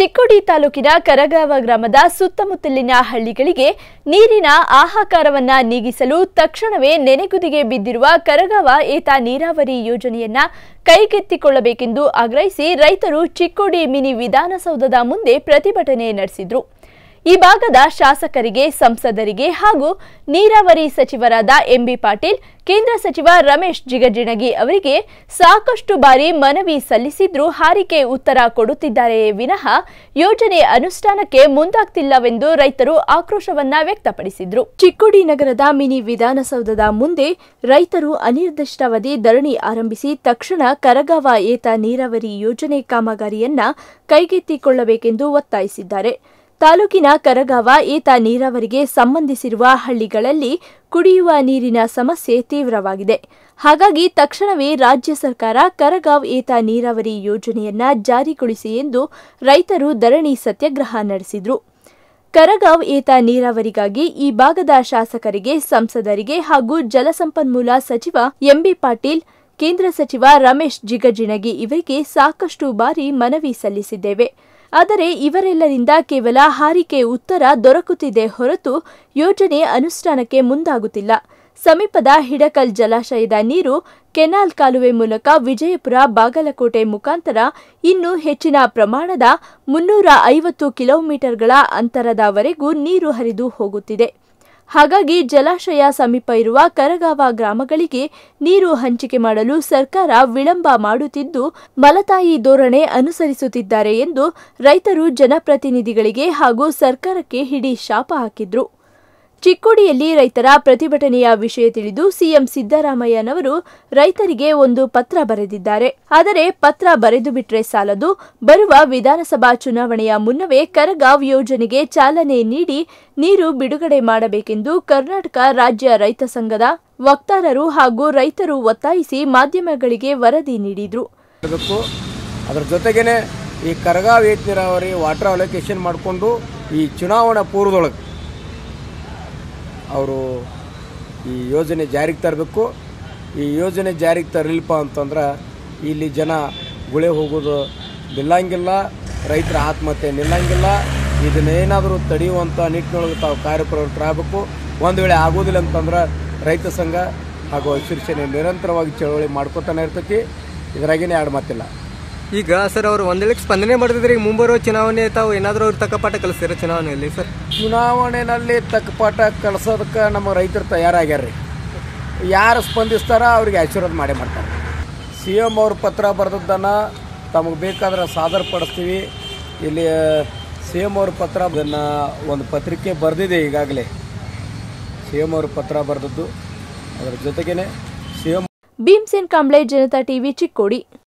ಚಿಕ್ಕೋಡಿ ತಾಲೂಕಿನ ಕರಗಾವ ಗ್ರಾಮದ ಸುತ್ತಮುತ್ತಲಿನ ಹಳ್ಳಿಗಳಿಗೆ ನೀರಿನ ಆಹಾಕಾರವನ್ನ ನೀಗಿಸಲು ತಕ್ಷಣವೇ ನೆನೆಗುದಿಗೆ ಬಿದ್ದಿರುವ ಕರಗಾವ ಏತ ನೀರಾವರಿ ಯೋಜನೆಯನ್ನ ಕೈಗೆತ್ತಿಕೊಳ್ಳಬೇಕೆಂದು ಆಗ್ರಹಿಸಿ ರೈತರು ಚಿಕ್ಕೋಡಿ ಮಿನಿ ವಿಧಾನಸೌಧದ ಮುಂದೆ ಪ್ರತಿಭಟನೆ ನಡೆಸಿದ್ರು. ಈ ಭಾಗದ ಶಾಸಕರಿಗೆ, ಸಂಸದರಿಗೆ ಹಾಗೂ ನೀರಾವರಿ ಸಚಿವರಾದ ಎಂಬಿ ಪಾಟೀಲ್, ಕೇಂದ್ರ ಸಚಿವ ರಮೇಶ್ ಜಿಗಜಿಣಗಿ ಅವರಿಗೆ ಸಾಕಷ್ಟು ಬಾರಿ ಮನವಿ ಸಲ್ಲಿಸಿದ್ರೂ ಹಾರಿಕೆ ಉತ್ತರ ಕೊಡುತ್ತಿದ್ದಾರೆಯೇ ವಿನಃ ಯೋಜನೆ ಅನುಷ್ಠಾನಕ್ಕೆ ಮುಂದಾಗ್ತಿಲ್ಲವೆಂದು ರೈತರು ಆಕ್ರೋಶವನ್ನ ವ್ಯಕ್ತಪಡಿಸಿದ್ರು. ಚಿಕ್ಕೋಡಿ ನಗರದ ಮಿನಿ ವಿಧಾನಸೌಧದ ಮುಂದೆ ರೈತರು ಅನಿರ್ದಿಷ್ಟಾವಧಿ ಧರಣಿ ಆರಂಭಿಸಿ ತಕ್ಷಣ ಕರಗಾವ ಏತ ನೀರಾವರಿ ಯೋಜನೆ ಕಾಮಗಾರಿಯನ್ನ ಕೈಗೆತ್ತಿಕೊಳ್ಳಬೇಕೆಂದು ಒತ್ತಾಯಿಸಿದ್ದಾರೆ. ತಾಲೂಕಿನ ಕರಗಾವ ಏತ ನೀರಾವರಿಗೆ ಸಂಬಂಧಿಸಿರುವ ಹಳ್ಳಿಗಳಲ್ಲಿ ಕುಡಿಯುವ ನೀರಿನ ಸಮಸ್ಯೆ ತೀವ್ರವಾಗಿದೆ. ಹಾಗಾಗಿ ತಕ್ಷಣವೇ ರಾಜ್ಯ ಸರ್ಕಾರ ಕರಗಾವ್ ಏತ ನೀರಾವರಿ ಯೋಜನೆಯನ್ನ ಜಾರಿಗೊಳಿಸಿ ಎಂದು ರೈತರು ಧರಣಿ ಸತ್ಯಾಗ್ರಹ ನಡೆಸಿದರು. ಕರಗಾವ್ ಏತ ನೀರಾವರಿಗಾಗಿ ಈ ಭಾಗದ ಶಾಸಕರಿಗೆ, ಸಂಸದರಿಗೆ ಹಾಗೂ ಜಲಸಂಪನ್ಮೂಲ ಸಚಿವ ಎಂಬಿ ಪಾಟೀಲ್, ಕೇಂದ್ರ ಸಚಿವ ರಮೇಶ್ ಜಿಗಜಿಣಗಿ ಇವರಿಗೆ ಸಾಕಷ್ಟು ಬಾರಿ ಮನವಿ ಸಲ್ಲಿಸಿದ್ದೇವೆ. ಆದರೆ ಇವರೆಲ್ಲರಿಂದ ಕೇವಲ ಹಾರಿಕೆ ಉತ್ತರ ದೊರಕುತ್ತಿದೆ ಹೊರತು ಯೋಜನೆ ಅನುಷ್ಠಾನಕ್ಕೆ ಮುಂದಾಗುತ್ತಿಲ್ಲ. ಸಮೀಪದ ಹಿಡಕಲ್ ಜಲಾಶಯದ ನೀರು ಕೆನಾಲ್ ಕಾಲುವೆ ಮೂಲಕ ವಿಜಯಪುರ ಬಾಗಲಕೋಟೆ ಮುಖಾಂತರ ಇನ್ನೂ ಹೆಚ್ಚಿನ ಪ್ರಮಾಣದ ಮುನ್ನೂರ ಐವತ್ತು ಕಿಲೋಮೀಟರ್ಗಳ ಅಂತರದವರೆಗೂ ನೀರು ಹರಿದು ಹೋಗುತ್ತಿದೆ. ಹಾಗಾಗಿ ಜಲಾಶಯ ಸಮೀಪ ಇರುವ ಕರಗಾವ ಗ್ರಾಮಗಳಿಗೆ ನೀರು ಹಂಚಿಕೆ ಮಾಡಲು ಸರ್ಕಾರ ವಿಳಂಬ ಮಾಡುತ್ತಿದ್ದು, ಮಲತಾಯಿ ಧೋರಣೆ ಅನುಸರಿಸುತ್ತಿದ್ದಾರೆ ಎಂದು ರೈತರು ಜನಪ್ರತಿನಿಧಿಗಳಿಗೆ ಹಾಗೂ ಸರ್ಕಾರಕ್ಕೆ ಹಿಡಿ ಶಾಪ ಹಾಕಿದ್ರು. ಚಿಕ್ಕೋಡಿಯಲ್ಲಿ ರೈತರ ಪ್ರತಿಭಟನೆಯ ವಿಷಯ ತಿಳಿದು ಸಿಎಂ ಸಿದ್ದರಾಮಯ್ಯನವರು ರೈತರಿಗೆ ಒಂದು ಪತ್ರ ಬರೆದಿದ್ದಾರೆ. ಆದರೆ ಪತ್ರ ಬರೆದು ಬಿಟ್ಟರೆ ಸಾಲದು? ಬರುವ ವಿಧಾನಸಭಾ ಚುನಾವಣೆಯ ಮುನ್ನವೇ ಕರಗಾವ್ ಯೋಜನೆಗೆ ಚಾಲನೆ ನೀಡಿ ನೀರು ಬಿಡುಗಡೆ ಮಾಡಬೇಕೆಂದು ಕರ್ನಾಟಕ ರಾಜ್ಯ ರೈತ ಸಂಘದ ವಕ್ತಾರರು ಹಾಗೂ ರೈತರು ಒತ್ತಾಯಿಸಿ ಮಾಧ್ಯಮಗಳಿಗೆ ವರದಿ ನೀಡಿದ್ರು. ಅದರ ಜೊತೆಗೇನೆ ಈ ಕರಗಾವ್ ನೀರಾವರಿ ವಾಟರ್ ಅಲೋಕೇಶನ್ ಮಾಡಿಕೊಂಡು ಈ ಚುನಾವಣಾ ಪೂರ್ವದೊಳಗೆ ಅವರು ಈ ಯೋಜನೆ ಜಾರಿಗೆ ತರಬೇಕು. ಈ ಯೋಜನೆ ಜಾರಿಗೆ ತರಲಿಲ್ಲಪ್ಪ ಅಂತಂದ್ರೆ ಇಲ್ಲಿ ಜನ ಗುಳೆ ಹೋಗೋದು ನಿಲ್ಲಂಗಿಲ್ಲ, ರೈತರ ಆತ್ಮಹತ್ಯೆ ನಿಲ್ಲಂಗಿಲ್ಲ. ಇದನ್ನೇನಾದರೂ ತಡೆಯುವಂಥ ನಿಟ್ಟಿನೊಳಗೆ ತಾವು ಕಾರ್ಯಪ್ರವೃತ್ತರಾಗಬೇಕು ಒಂದು ವೇಳೆ ಆಗೋದಿಲ್ಲ ಅಂತಂದ್ರೆ ರೈತ ಸಂಘ ಹಾಗೂ ಶಿರ್ಷಣೆ ನಿರಂತರವಾಗಿ ಚಳವಳಿ ಮಾಡ್ಕೊತಾನೆ ಇರ್ತೈತಿ. ಇದರಾಗಿನೇ ಎರಡು ಮಾತಿಲ್ಲ. ಈಗ ಸರ್ ಅವರು ಒಂದೇಳಕ್ಕೆ ಸ್ಪಂದನೆ ಮಾಡಿದ್ರೆ ಈಗ ಮುಂಬರುವ ಚುನಾವಣೆ ತಾವು ಏನಾದರೂ ಅವ್ರು ತಕ್ಕಪಾಠ ಕಲಿಸ್ತೀರ ಚುನಾವಣೆಯಲ್ಲಿ ಸರ್? ಚುನಾವಣೆಯಲ್ಲಿ ತಕ್ಕಪಾಠ ಕಳ್ಸೋದಕ್ಕೆ ನಮ್ಮ ರೈತರು ತಯಾರಾಗ್ಯಾರ್ರಿ. ಯಾರು ಸ್ಪಂದಿಸ್ತಾರ ಅವ್ರಿಗೆ ಆಶೀರ್ವಾದ ಮಾಡೇ ಮಾಡ್ತಾರೆ. ಸಿ ಎಂ ಅವ್ರ ಪತ್ರ ಬರೆದದ್ದನ್ನು ತಮಗೆ ಬೇಕಾದ್ರೆ ಸಾದರ ಪಡಿಸ್ತೀವಿ ಇಲ್ಲಿ ಸಿ ಎಂ ಅವ್ರ ಪತ್ರ ಅದನ್ನು ಒಂದು ಪತ್ರಿಕೆ ಬರೆದಿದೆ ಈಗಾಗಲೇ. ಸಿ ಎಂ ಅವ್ರ ಪತ್ರ ಬರೆದದ್ದು. ಅದರ ಜೊತೆಗೇನೆ C M Bhimsen Kamble Janata TV Chikkodi.